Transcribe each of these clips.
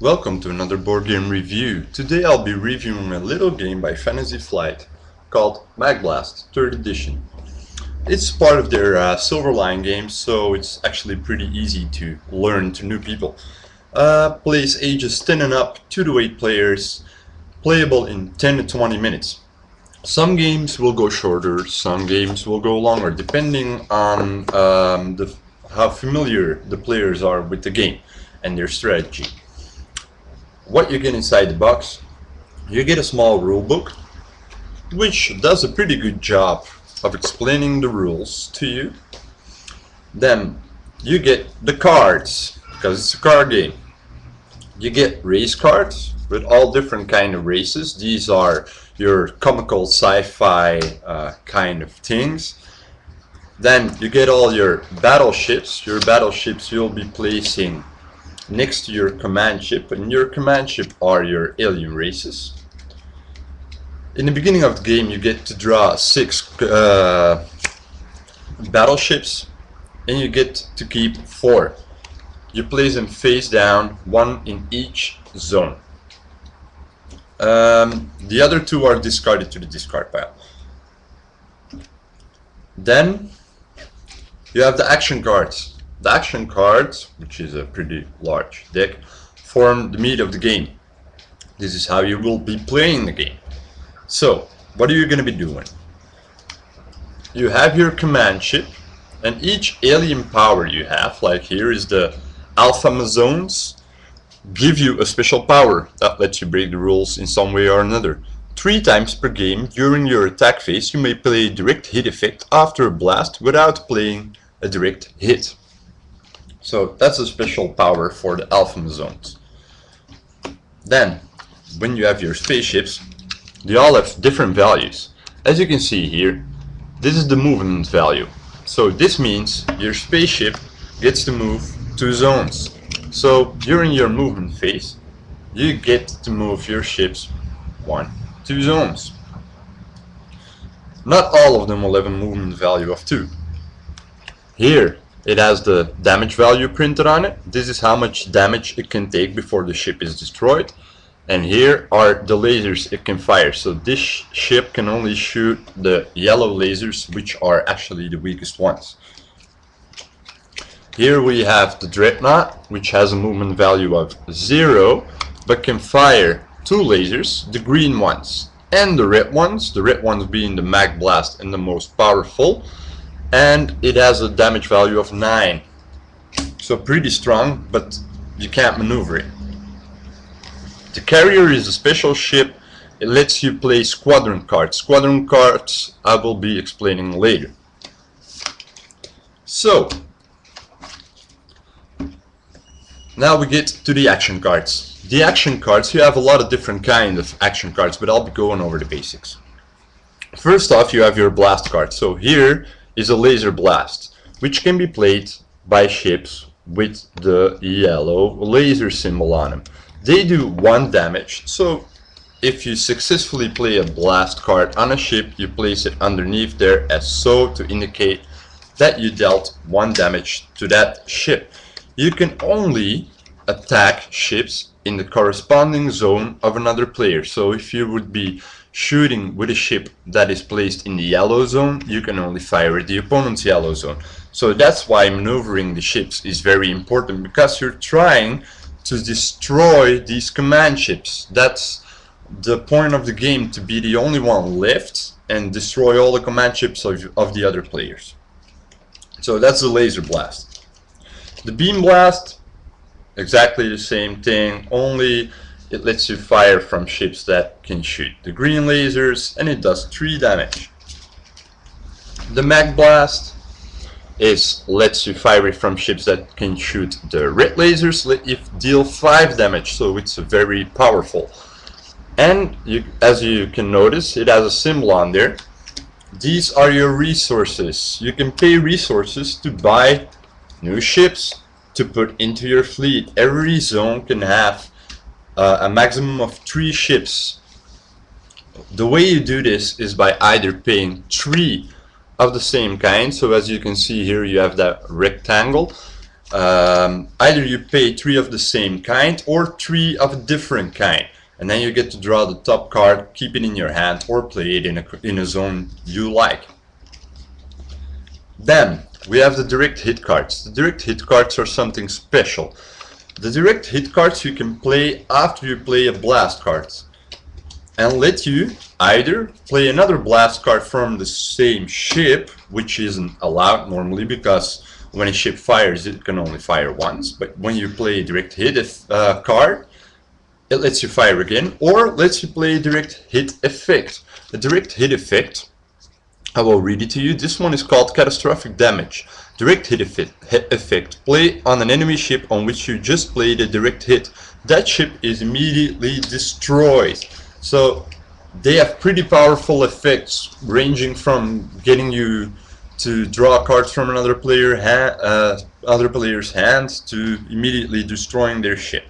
Welcome to another board game review. Today I'll be reviewing a little game by Fantasy Flight called Magblast 3rd edition. It's part of their uh, Silverline games, so it's actually pretty easy to learn to new people. Uh, plays ages 10 and up, 2 to 8 players, playable in 10 to 20 minutes. Some games will go shorter, some games will go longer, depending on um, the, how familiar the players are with the game and their strategy. What you get inside the box, you get a small rule book, which does a pretty good job of explaining the rules to you. Then you get the cards, because it's a card game. You get race cards with all different kind of races. These are your comical sci-fi uh, kind of things. Then you get all your battleships. Your battleships you'll be placing next to your command ship, and your command ship are your alien races. In the beginning of the game, you get to draw six uh, battleships, and you get to keep four. You place them face down, one in each zone. Um, the other two are discarded to the discard pile. Then you have the action cards. The action cards, which is a pretty large deck, form the meat of the game. This is how you will be playing the game. So, what are you going to be doing? You have your command ship, and each alien power you have, like here is the Alpha Amazones, give you a special power that lets you break the rules in some way or another. Three times per game during your attack phase you may play a direct hit effect after a blast without playing a direct hit. So that's a special power for the Alpha zones. Then, when you have your spaceships, they all have different values. As you can see here, this is the movement value. So this means your spaceship gets to move two zones. So during your movement phase, you get to move your ships one, two zones. Not all of them will have a movement value of two. Here, it has the damage value printed on it. This is how much damage it can take before the ship is destroyed. And here are the lasers it can fire. So this ship can only shoot the yellow lasers, which are actually the weakest ones. Here we have the Dreadnought, which has a movement value of 0, but can fire two lasers, the green ones and the red ones, the red ones being the Mag Blast and the most powerful, and it has a damage value of 9. So pretty strong, but you can't maneuver it. The carrier is a special ship, it lets you play squadron cards. Squadron cards I will be explaining later. So, Now we get to the action cards. The action cards, you have a lot of different kind of action cards, but I'll be going over the basics. First off, you have your blast card. So here is a laser blast, which can be played by ships with the yellow laser symbol on them. They do one damage, so if you successfully play a blast card on a ship, you place it underneath there as so to indicate that you dealt one damage to that ship you can only attack ships in the corresponding zone of another player. So if you would be shooting with a ship that is placed in the yellow zone, you can only fire at the opponent's yellow zone. So that's why maneuvering the ships is very important because you're trying to destroy these command ships. That's the point of the game to be the only one left and destroy all the command ships of, of the other players. So that's the laser blast. The beam blast, exactly the same thing, only it lets you fire from ships that can shoot the green lasers and it does 3 damage. The mag blast is lets you fire it from ships that can shoot the red lasers, you deal 5 damage, so it's very powerful. And you, as you can notice, it has a symbol on there. These are your resources. You can pay resources to buy new ships to put into your fleet. Every zone can have uh, a maximum of three ships. The way you do this is by either paying three of the same kind. So as you can see here, you have that rectangle. um, either you pay three of the same kind or three of a different kind and then you get to draw the top card keep it in your hand or play it in a, in a zone you like then we have the direct hit cards. The direct hit cards are something special. The direct hit cards you can play after you play a blast card and let you either play another blast card from the same ship which isn't allowed normally because when a ship fires it can only fire once. But when you play a direct hit uh, card it lets you fire again or lets you play a direct hit effect. The direct hit effect I will read it to you. This one is called catastrophic damage. Direct hit effect. Play on an enemy ship on which you just played a direct hit. That ship is immediately destroyed. So they have pretty powerful effects ranging from getting you to draw cards from another player uh, other player's hand to immediately destroying their ship.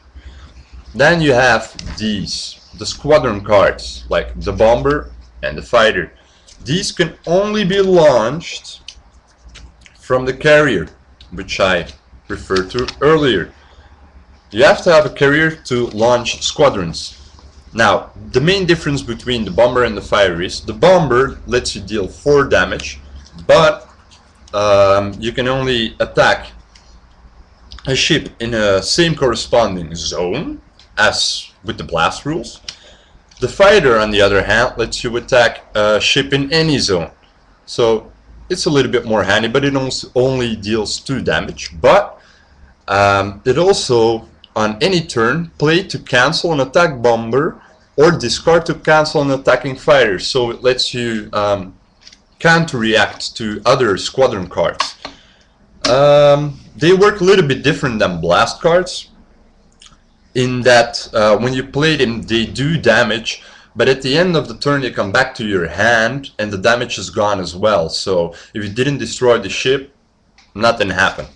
Then you have these, the squadron cards, like the bomber and the fighter. These can only be launched from the carrier, which I referred to earlier. You have to have a carrier to launch squadrons. Now, the main difference between the bomber and the fire is the bomber lets you deal 4 damage but um, you can only attack a ship in a same corresponding zone as with the blast rules. The fighter on the other hand lets you attack a ship in any zone. So it's a little bit more handy but it only deals 2 damage but um, it also on any turn play to cancel an attack bomber or discard to cancel an attacking fighter so it lets you um, can't react to other squadron cards. Um, they work a little bit different than blast cards in that uh, when you play them they do damage but at the end of the turn they come back to your hand and the damage is gone as well. So if you didn't destroy the ship nothing happened.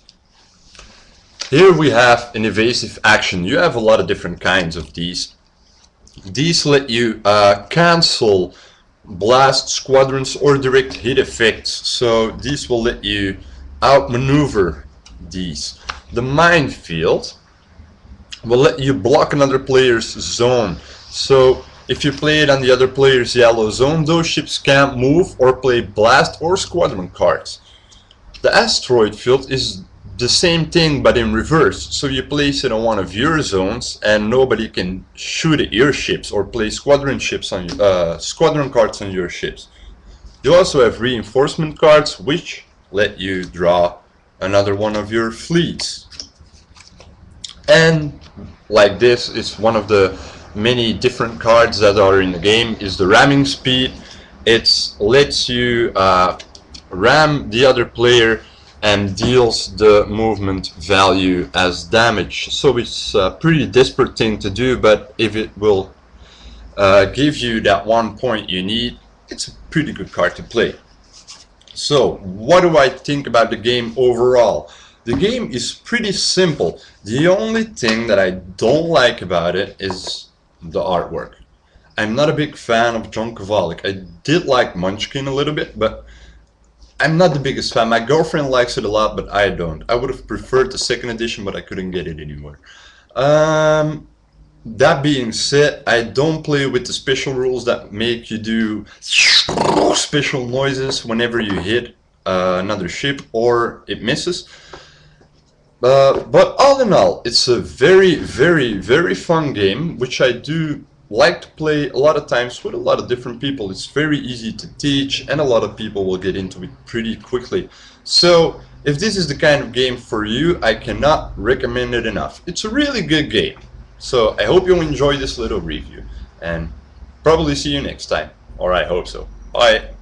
Here we have an evasive action. You have a lot of different kinds of these. These let you uh, cancel blast squadrons or direct hit effects. So these will let you outmaneuver these. The minefield will let you block another player's zone. So if you play it on the other player's yellow zone those ships can't move or play blast or squadron cards. The asteroid field is the same thing but in reverse. So you place it on one of your zones and nobody can shoot your ships or play squadron ships on uh, squadron cards on your ships. You also have reinforcement cards which let you draw another one of your fleets and like this is one of the many different cards that are in the game is the ramming speed it lets you uh, ram the other player and deals the movement value as damage. So it's a pretty desperate thing to do, but if it will uh, give you that one point you need, it's a pretty good card to play. So, what do I think about the game overall? The game is pretty simple. The only thing that I don't like about it is the artwork. I'm not a big fan of John Kovalic. I did like Munchkin a little bit, but I'm not the biggest fan. My girlfriend likes it a lot, but I don't. I would have preferred the second edition, but I couldn't get it anywhere. Um, that being said, I don't play with the special rules that make you do special noises whenever you hit uh, another ship or it misses. Uh, but all in all, it's a very, very, very fun game, which I do like to play a lot of times with a lot of different people. It's very easy to teach and a lot of people will get into it pretty quickly. So if this is the kind of game for you, I cannot recommend it enough. It's a really good game. So I hope you enjoy this little review and probably see you next time. Or I hope so. Bye.